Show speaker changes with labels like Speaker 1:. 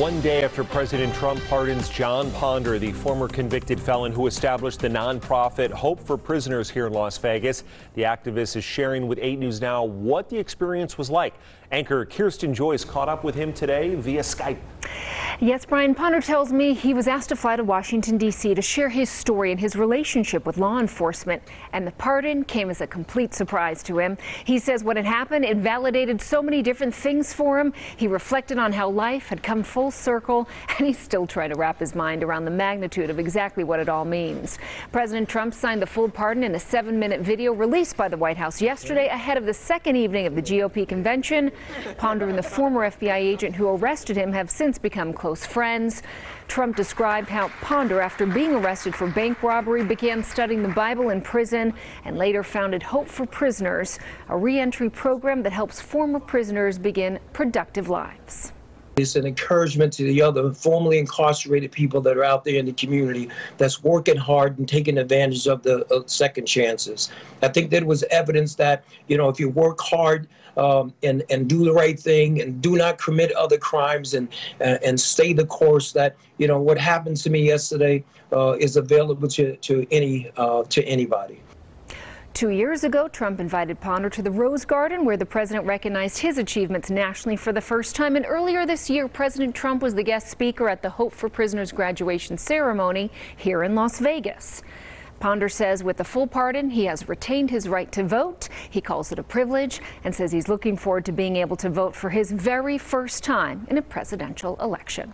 Speaker 1: One day after President Trump pardons Jon Ponder, the former convicted felon who established the nonprofit Hope for Prisoners here in Las Vegas, the activist is sharing with 8 News Now what the experience was like. Anchor Kirsten Joyce caught up with him today via Skype.
Speaker 2: Yes, Brian Ponder tells me he was asked to fly to Washington, D.C. to share his story and his relationship with law enforcement. And the pardon came as a complete surprise to him. He says what had happened, it validated so many different things for him. He reflected on how life had come full circle, and he's still trying to wrap his mind around the magnitude of exactly what it all means. President Trump signed the full pardon in a seven minute video released by the White House yesterday ahead of the second evening of the GOP convention. Ponder and the former FBI agent who arrested him have since become close close friends. Trump described how Ponder, after being arrested for bank robbery, began studying the Bible in prison and later founded Hope for Prisoners, a reentry program that helps former prisoners begin productive lives.
Speaker 3: It's an encouragement to the other formerly incarcerated people that are out there in the community that's working hard and taking advantage of the second chances. I think there was evidence that, you know, if you work hard um, and, and do the right thing and do not commit other crimes and, uh, and stay the course that, you know, what happened to me yesterday uh, is available to, to, any, uh, to anybody.
Speaker 2: Two years ago, Trump invited Ponder to the Rose Garden, where the president recognized his achievements nationally for the first time. And earlier this year, President Trump was the guest speaker at the Hope for Prisoners graduation ceremony here in Las Vegas. Ponder says with the full pardon, he has retained his right to vote. He calls it a privilege and says he's looking forward to being able to vote for his very first time in a presidential election.